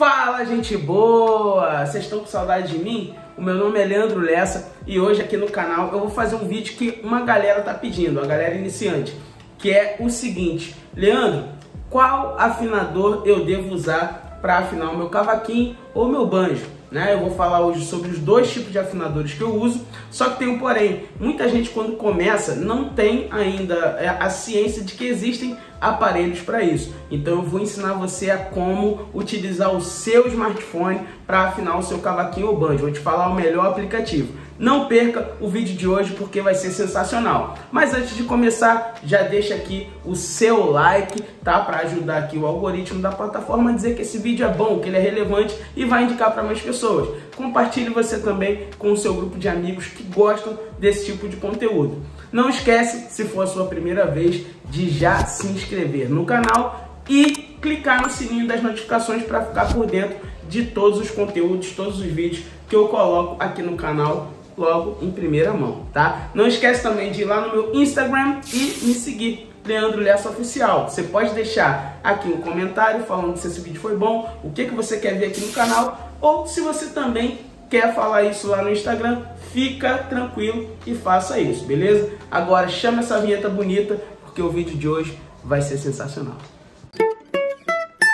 Fala, gente boa! Vocês estão com saudade de mim? O meu nome é Leandro Lessa e hoje aqui no canal eu vou fazer um vídeo que uma galera tá pedindo, a galera iniciante, que é o seguinte: Leandro, qual afinador eu devo usar para afinar o meu cavaquinho ou meu banjo? Né? Eu vou falar hoje sobre os dois tipos de afinadores que eu uso, só que tem um porém. Muita gente quando começa não tem ainda é, a ciência de que existem aparelhos para isso. Então eu vou ensinar você a como utilizar o seu smartphone para afinar o seu cavaquinho ou banjo. Vou te falar o melhor aplicativo. Não perca o vídeo de hoje porque vai ser sensacional. Mas antes de começar, já deixa aqui o seu like, tá? Para ajudar aqui o algoritmo da plataforma a dizer que esse vídeo é bom, que ele é relevante e vai indicar para mais pessoas. Compartilhe você também com o seu grupo de amigos que gostam desse tipo de conteúdo. Não esquece, se for a sua primeira vez, de já se inscrever no canal e clicar no sininho das notificações para ficar por dentro de todos os conteúdos, todos os vídeos que eu coloco aqui no canal logo em primeira mão, tá? Não esquece também de ir lá no meu Instagram e me seguir, Leandro Lessa Oficial. Você pode deixar aqui um comentário falando se esse vídeo foi bom, o que, que você quer ver aqui no canal, ou se você também quer falar isso lá no Instagram, fica tranquilo e faça isso, beleza? Agora chama essa vinheta bonita, porque o vídeo de hoje vai ser sensacional.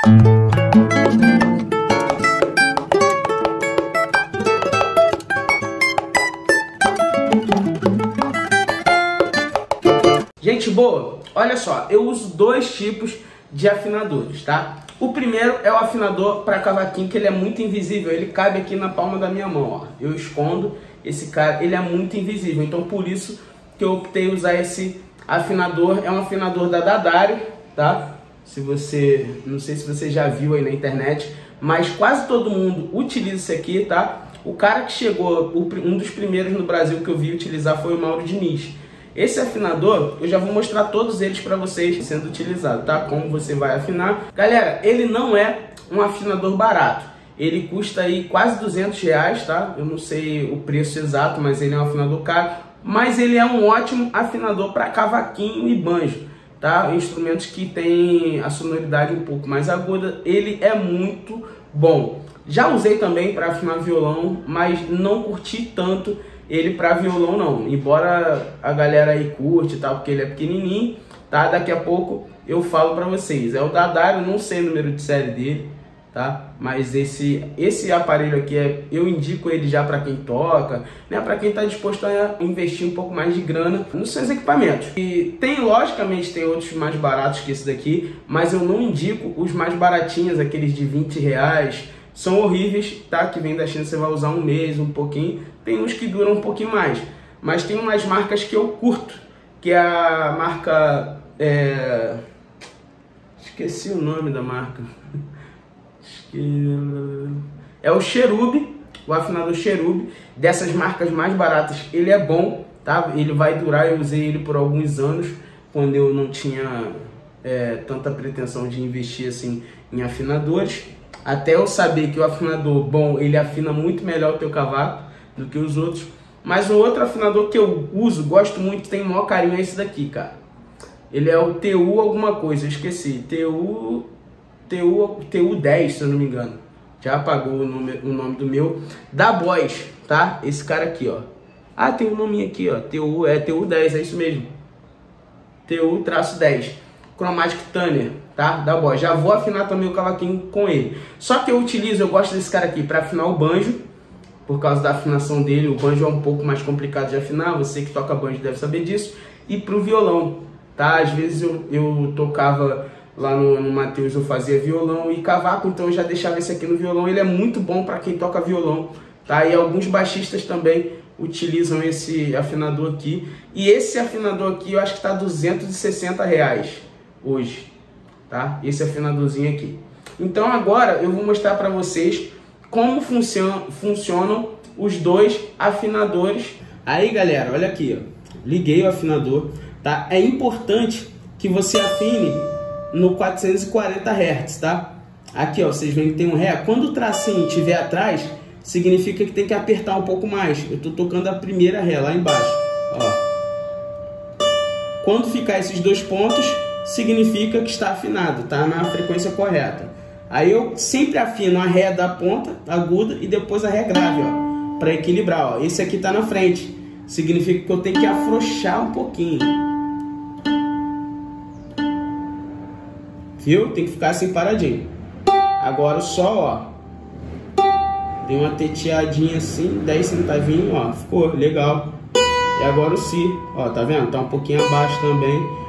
Gente boa, olha só, eu uso dois tipos de afinadores, tá? O primeiro é o afinador para cavaquinho, que ele é muito invisível, ele cabe aqui na palma da minha mão, ó. Eu escondo esse cara, ele é muito invisível, então por isso que eu optei usar esse afinador, é um afinador da Daddario, tá? Se você, não sei se você já viu aí na internet, mas quase todo mundo utiliza isso aqui, tá? O cara que chegou, um dos primeiros no Brasil que eu vi utilizar foi o Mauro Diniz. Esse afinador, eu já vou mostrar todos eles para vocês sendo utilizado, tá? Como você vai afinar. Galera, ele não é um afinador barato. Ele custa aí quase 200 reais, tá? Eu não sei o preço exato, mas ele é um afinador caro. Mas ele é um ótimo afinador para cavaquinho e banjo, tá? Instrumentos que têm a sonoridade um pouco mais aguda. Ele é muito bom. Já usei também para afinar violão, mas não curti tanto ele para violão não. Embora a galera aí curte, tal, porque ele é pequenininho, tá? Daqui a pouco eu falo para vocês. É o Dadar, eu não sei o número de série dele, tá? Mas esse esse aparelho aqui é eu indico ele já para quem toca, né? Para quem está disposto a investir um pouco mais de grana nos seus equipamentos. E tem logicamente tem outros mais baratos que esse daqui, mas eu não indico os mais baratinhos, aqueles de 20 reais são horríveis, tá? Que vem da China, você vai usar um mês, um pouquinho. Tem uns que duram um pouquinho mais. Mas tem umas marcas que eu curto, que é a marca. É... Esqueci o nome da marca. É o Cherub, o afinador Cherub. Dessas marcas mais baratas, ele é bom, tá? Ele vai durar, eu usei ele por alguns anos, quando eu não tinha é, tanta pretensão de investir assim em afinadores até eu saber que o afinador bom, ele afina muito melhor o teu cavaco do que os outros. Mas um outro afinador que eu uso, gosto muito, tem o maior carinho é esse daqui, cara. Ele é o TU alguma coisa, esqueci. TU, TU, TU10, se eu não me engano. Já apagou o nome, o nome do meu. Da Boys, tá? Esse cara aqui, ó. Ah, tem um nome aqui, ó. TU, é TU10, é isso mesmo. TU-10. Chromatic Tanner, tá? Da Boss. Já vou afinar também o cavaquinho com ele. Só que eu utilizo, eu gosto desse cara aqui para afinar o banjo, por causa da afinação dele. O banjo é um pouco mais complicado de afinar, você que toca banjo deve saber disso. E pro violão, tá? Às vezes eu, eu tocava lá no, no Matheus, eu fazia violão e cavaco, então eu já deixava esse aqui no violão. Ele é muito bom para quem toca violão, tá? E alguns baixistas também utilizam esse afinador aqui. E esse afinador aqui eu acho que está 260 reais hoje, tá? Esse afinadorzinho aqui. Então agora eu vou mostrar para vocês como funcionam, funcionam os dois afinadores. Aí galera, olha aqui, ó. liguei o afinador, tá? É importante que você afine no 440 Hz, tá? Aqui, ó, vocês veem que tem um Ré. Quando o tracinho estiver atrás, significa que tem que apertar um pouco mais. Eu tô tocando a primeira Ré lá embaixo, ó. Quando ficar esses dois pontos, significa que está afinado, está na frequência correta. Aí eu sempre afino a Ré da ponta aguda e depois a Ré grave, ó, para equilibrar, ó. Esse aqui tá na frente, significa que eu tenho que afrouxar um pouquinho. Viu? Tem que ficar assim paradinho. Agora o Sol, ó, deu uma teteadinha assim, 10 centavinhos, ó, ficou legal. E agora o Si, ó, tá vendo? Tá um pouquinho abaixo também.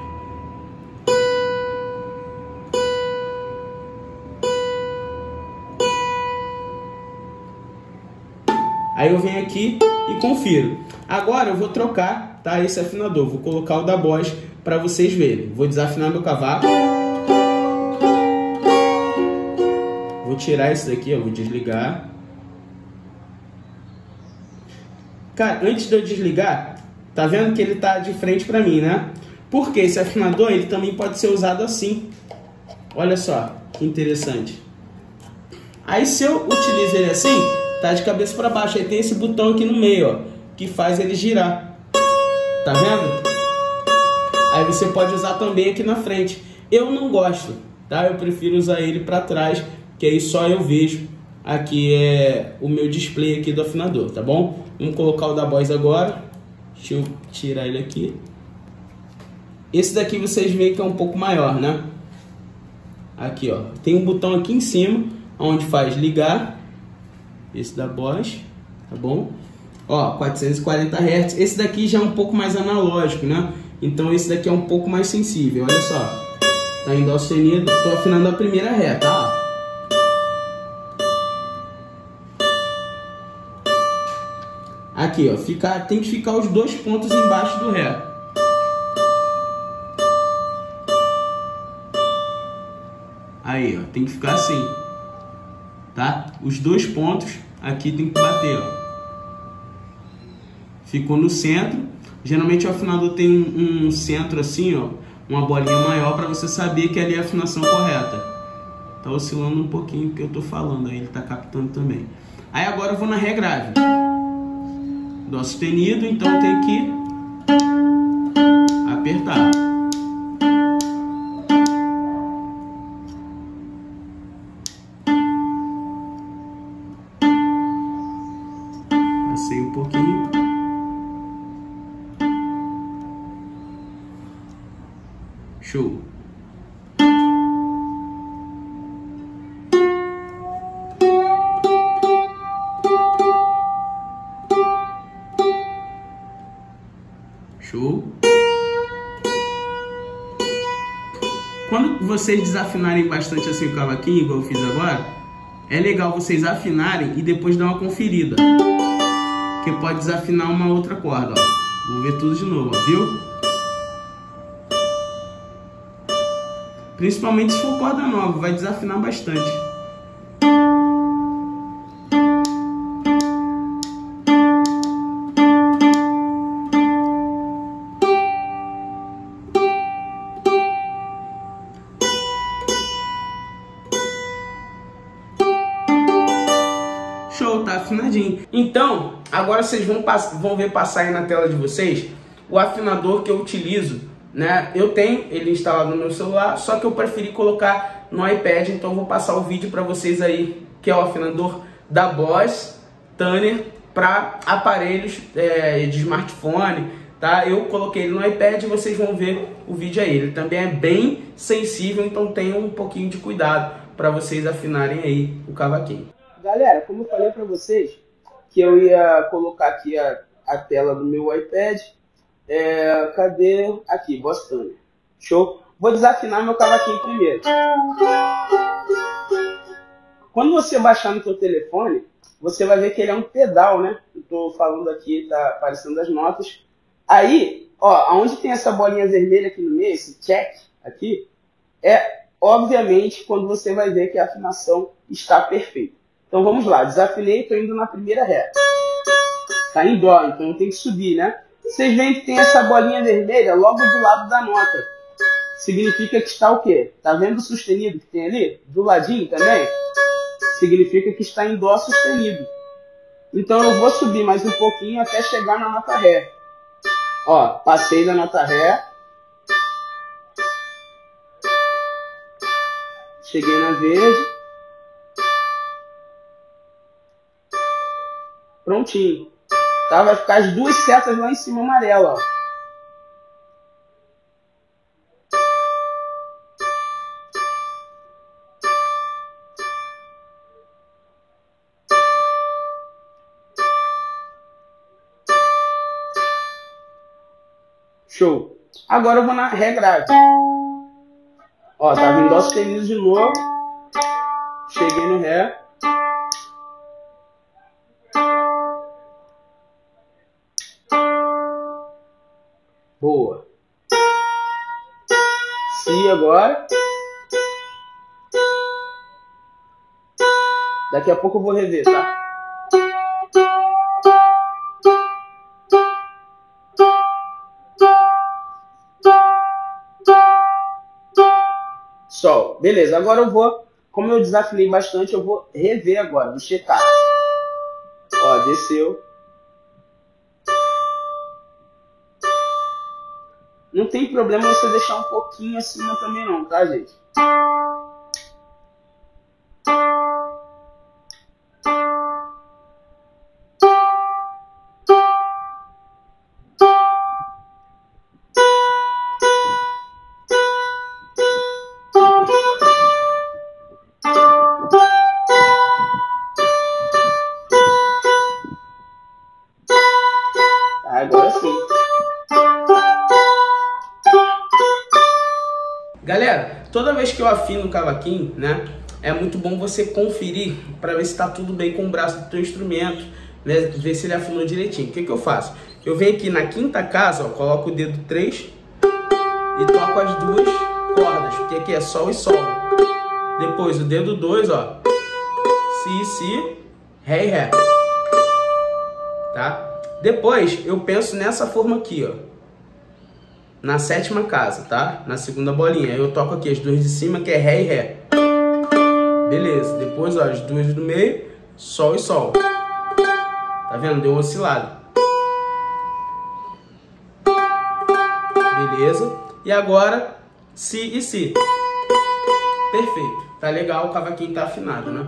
Aí eu venho aqui e confiro. Agora eu vou trocar tá, esse afinador. Vou colocar o da Boss para vocês verem. Vou desafinar meu cavaco. Vou tirar esse daqui, eu vou desligar. Cara, antes de eu desligar, tá vendo que ele tá de frente para mim, né? Porque esse afinador ele também pode ser usado assim. Olha só, que interessante. Aí se eu utilizo ele assim, tá de cabeça para baixo. Aí tem esse botão aqui no meio, ó, que faz ele girar. Tá vendo? Aí você pode usar também aqui na frente. Eu não gosto, tá? Eu prefiro usar ele para trás, que aí só eu vejo aqui é o meu display aqui do afinador, tá bom? Vamos colocar o da Boss agora. Deixa eu tirar ele aqui. Esse daqui vocês veem que é um pouco maior, né? Aqui, ó. Tem um botão aqui em cima, onde faz ligar esse da Bosch, tá bom? Ó, 440 Hz. Esse daqui já é um pouco mais analógico, né? Então esse daqui é um pouco mais sensível, olha só. Tá em dó sustenido, tô afinando a primeira ré, tá? Aqui, ó, fica, tem que ficar os dois pontos embaixo do ré. Aí, ó, tem que ficar assim tá? Os dois pontos aqui tem que bater, ó. Ficou no centro. Geralmente o afinador tem um, centro assim, ó, uma bolinha maior para você saber que ali é a afinação correta. Tá oscilando um pouquinho que eu tô falando, aí ele tá captando também. Aí agora eu vou na ré grave. Dó sustenido, então tenho que apertar. Show. Quando vocês desafinarem bastante assim o cavaquinho, igual eu fiz agora, é legal vocês afinarem e depois dar uma conferida. Que pode desafinar uma outra corda, ó. Vou ver tudo de novo, ó, viu? Principalmente se for corda nova, vai desafinar bastante. Agora vocês vão, vão ver passar aí na tela de vocês o afinador que eu utilizo né? Eu tenho ele instalado no meu celular, só que eu preferi colocar no iPad, então vou passar o vídeo para vocês aí, que é o afinador da Boss Tanner para aparelhos é, de smartphone, tá? Eu coloquei ele no iPad e vocês vão ver o vídeo aí. Ele também é bem sensível, então tenham um pouquinho de cuidado para vocês afinarem aí o cavaquinho. Galera, como eu falei para vocês que eu ia colocar aqui a, a tela do meu iPad, é, cadê? Aqui, Boston. Show? Vou desafinar meu cavaquinho primeiro. Quando você baixar no seu telefone, você vai ver que ele é um pedal, né? Tô falando aqui, tá aparecendo as notas. Aí, ó, onde tem essa bolinha vermelha aqui no meio, esse check aqui, é obviamente quando você vai ver que a afinação está perfeita. Então vamos lá, desafinei, estou indo na primeira ré. Tá em dó, então tenho que subir, né? Vocês veem que tem essa bolinha vermelha logo do lado da nota. Significa que está o quê? Tá vendo o sustenido que tem ali? Do ladinho também? Significa que está em Dó sustenido. Então eu vou subir mais um pouquinho até chegar na nota Ré. Ó, passei da nota Ré. Cheguei na verde. Prontinho. Tá? Vai ficar as duas setas lá em cima amarela, ó. Show. Agora eu vou na Ré grave. Ó, tá vindo Dó sustenido de novo. Cheguei no Ré. Boa. Si agora. Daqui a pouco eu vou rever, tá? Sol. Beleza, agora eu vou, como eu desafinei bastante, eu vou rever agora, vou checar. Ó, desceu. Não tem problema você deixar um pouquinho acima também não, tá, gente? Que eu afino o cavaquinho, né, é muito bom você conferir para ver se está tudo bem com o braço do teu instrumento, né, ver se ele afinou direitinho. O que, que eu faço? Eu venho aqui na quinta casa, ó, coloco o dedo 3 e toco as duas cordas, porque aqui é Sol e Sol. Depois o dedo 2, ó, Si, Si, Ré e Ré. Tá? Depois eu penso nessa forma aqui, ó na sétima casa, tá? Na segunda bolinha. Eu toco aqui as duas de cima, que é Ré e Ré. Beleza. Depois, ó, as duas do meio, Sol e Sol. Tá vendo? Deu uma oscilada. Beleza. E agora, Si e Si. Perfeito. Tá legal, o cavaquinho tá afinado, né?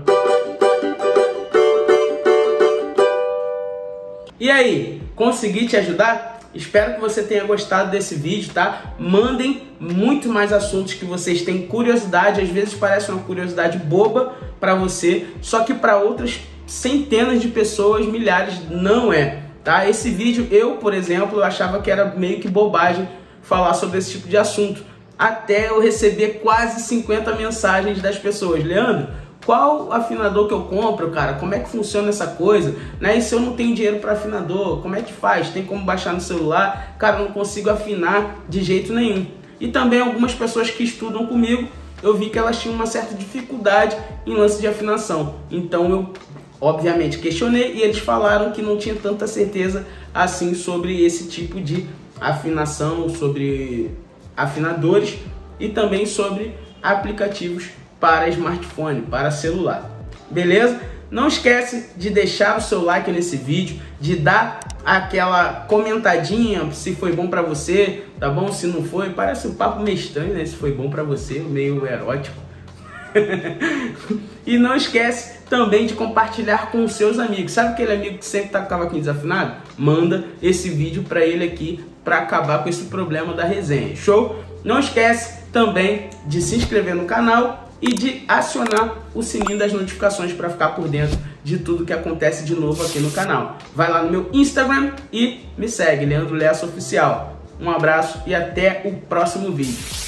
E aí, consegui te ajudar? Espero que você tenha gostado desse vídeo, tá? Mandem muito mais assuntos que vocês têm curiosidade, às vezes parece uma curiosidade boba para você, só que para outras centenas de pessoas, milhares, não é, tá? Esse vídeo eu, por exemplo, achava que era meio que bobagem falar sobre esse tipo de assunto, até eu receber quase 50 mensagens das pessoas. Leandro, qual afinador que eu compro, cara? Como é que funciona essa coisa? Né? E se eu não tenho dinheiro para afinador, como é que faz? Tem como baixar no celular? Cara, eu não consigo afinar de jeito nenhum. E também algumas pessoas que estudam comigo, eu vi que elas tinham uma certa dificuldade em lance de afinação. Então eu, obviamente, questionei e eles falaram que não tinha tanta certeza assim sobre esse tipo de afinação, sobre afinadores e também sobre aplicativos para smartphone, para celular. Beleza? Não esquece de deixar o seu like nesse vídeo, de dar aquela comentadinha se foi bom para você, tá bom? Se não foi, parece um papo meio estranho, né? Se foi bom para você, meio erótico. e não esquece também de compartilhar com os seus amigos. Sabe aquele amigo que sempre tá com cavaquinho desafinado? Manda esse vídeo para ele aqui para acabar com esse problema da resenha. Show? Não esquece também de se inscrever no canal e de acionar o sininho das notificações para ficar por dentro de tudo que acontece de novo aqui no canal. Vai lá no meu Instagram e me segue, Leandro Lessa Oficial. Um abraço e até o próximo vídeo.